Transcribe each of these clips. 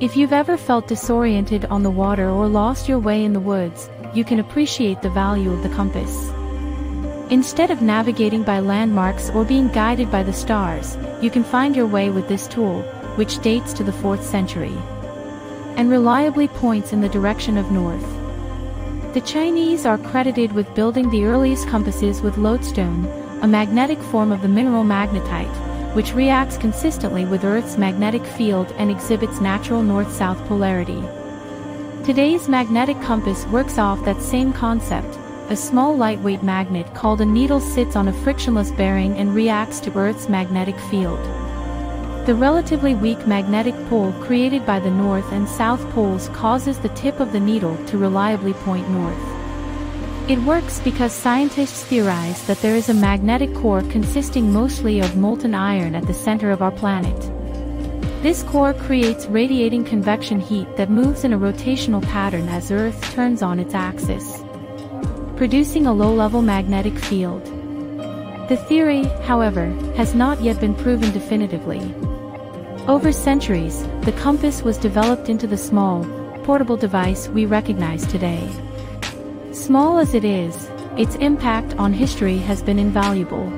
If you've ever felt disoriented on the water or lost your way in the woods, you can appreciate the value of the compass. Instead of navigating by landmarks or being guided by the stars, you can find your way with this tool, which dates to the 4th century, and reliably points in the direction of north. The Chinese are credited with building the earliest compasses with lodestone, a magnetic form of the mineral magnetite, which reacts consistently with Earth's magnetic field and exhibits natural north-south polarity. Today's magnetic compass works off that same concept. A small lightweight magnet called a needle sits on a frictionless bearing and reacts to Earth's magnetic field. The relatively weak magnetic pole created by the north and south poles causes the tip of the needle to reliably point north. It works because scientists theorize that there is a magnetic core consisting mostly of molten iron at the center of our planet. This core creates radiating convection heat that moves in a rotational pattern as Earth turns on its axis, producing a low-level magnetic field. The theory, however, has not yet been proven definitively. Over centuries, the compass was developed into the small, portable device we recognize today. Small as it is, its impact on history has been invaluable.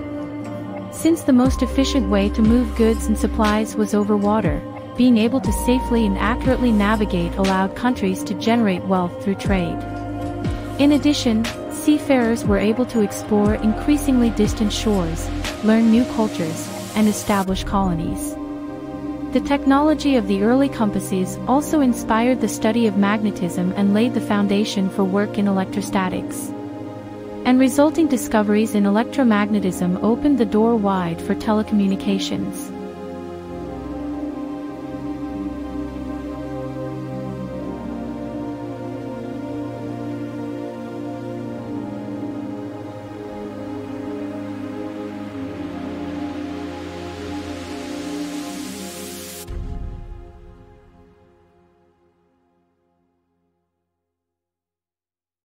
Since the most efficient way to move goods and supplies was over water, being able to safely and accurately navigate allowed countries to generate wealth through trade. In addition, seafarers were able to explore increasingly distant shores, learn new cultures, and establish colonies. The technology of the early compasses also inspired the study of magnetism and laid the foundation for work in electrostatics. And resulting discoveries in electromagnetism opened the door wide for telecommunications.